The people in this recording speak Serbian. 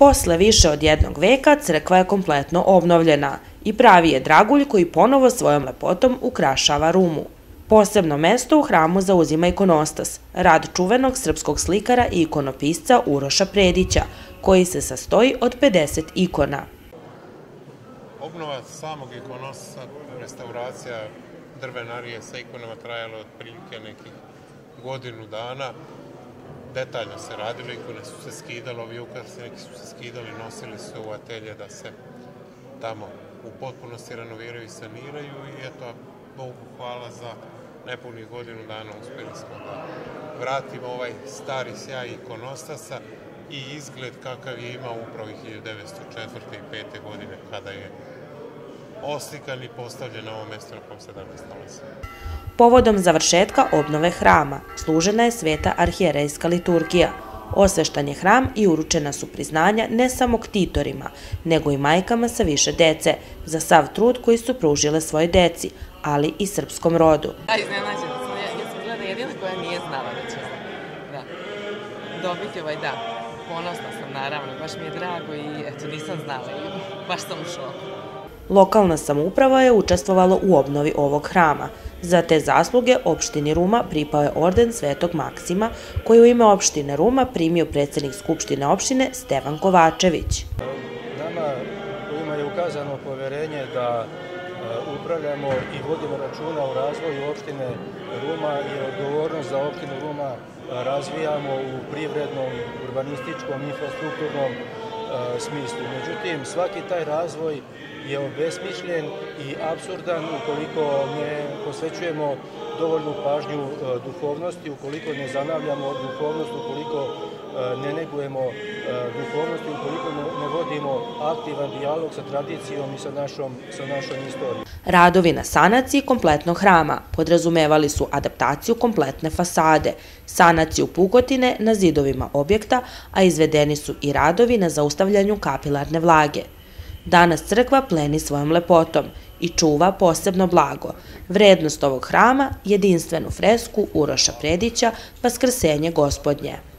Posle više od jednog veka crkva je kompletno obnovljena i pravi je dragulj koji ponovo svojom lepotom ukrašava Rumu. Posebno mesto u hramu zauzima ikonostas, rad čuvenog srpskog slikara i ikonopisca Uroša Predića, koji se sastoji od 50 ikona. Obnova samog ikonostasa, restauracija drvenarije sa ikonama trajala otprilike nekih godinu dana. Detaljno se radilo, ikone su se skidale, ovi ukrasi neki su se skidali, nosili se u atelje da se tamo u potpunosti renoviraju i saniraju i eto, Bogu hvala za nepunih godinu dana uspeli smo da vratimo ovaj stari sjaj ikonostasa i izgled kakav je imao upravo 1904. i 5. godine kada je oslikan i postavljen na ovo mesto na kom se danas nalazi. Povodom završetka obnove hrama služena je sveta arhijerejska liturgija. Osveštan je hram i uručena su priznanja ne samo ktitorima, nego i majkama sa više dece, za sav trud koji su pružile svoje deci, ali i srpskom rodu. Ja iznenađena sam, ja, sam gleda jedina koja nije znala da će da, dobiti ovaj da. Ponosna sam naravno, baš mi je drago i eto nisam znala i baš sam u šoku. Lokalna samouprava je učestvovala u obnovi ovog hrama. Za te zasluge opštini Ruma pripao je orden Svetog Maksima, koji u ime opštine Ruma primio predsednik Skupštine opštine Stevan Kovačević. Nama kojima je ukazano poverenje da upravljamo i vodimo računa o razvoju opštine Ruma i odgovornost za opštinu Ruma razvijamo u privrednom, urbanističkom, infrastrukturnom smislu. Međutim, svaki taj razvoj je obesmišljen i absurdan ukoliko ne posvećujemo dovoljnu pažnju duhovnosti, ukoliko ne zanavljamo duhovnost, ukoliko ne negujemo duhovnost i ukoliko vodimo aktivan dijalog sa tradicijom i sa našom, sa našom istorijom. Radovi na sanaciji kompletnog hrama podrazumevali su adaptaciju kompletne fasade, sanaciju pukotine na zidovima objekta, a izvedeni su i radovi na zaustavljanju kapilarne vlage. Danas crkva pleni svojom lepotom i čuva posebno blago. Vrednost ovog hrama, jedinstvenu fresku Uroša Predića, Vaskrsenje gospodnje.